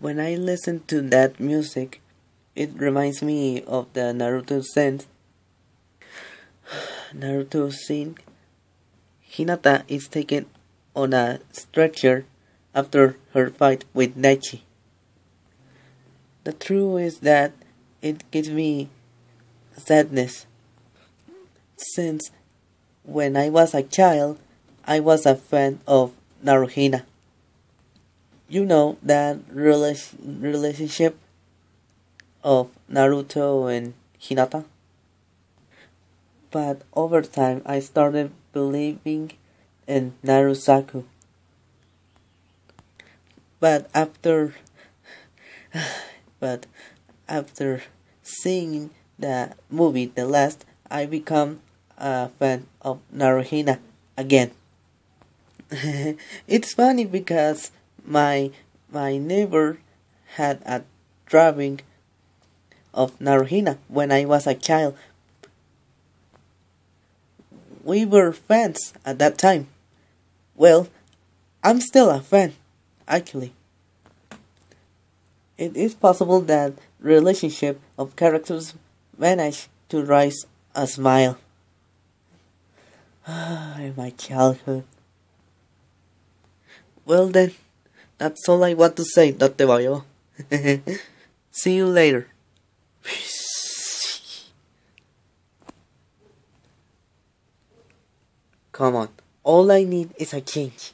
When I listen to that music, it reminds me of the Naruto scene. Naruto scene. Hinata is taken on a stretcher after her fight with Daichi. The truth is that it gives me sadness since when I was a child I was a fan of Naruhina. You know that relationship of Naruto and Hinata? But over time I started believing in Narusaku. But after but after seeing the movie The Last, I become a fan of Naruhina again. it's funny because my my neighbor had a drawing of Naruhina when I was a child. We were fans at that time. Well, I'm still a fan, actually. It is possible that relationship of characters manage to raise a smile. In my childhood. Well then, that's all I want to say, doctor the. See you later. Come on, all I need is a change.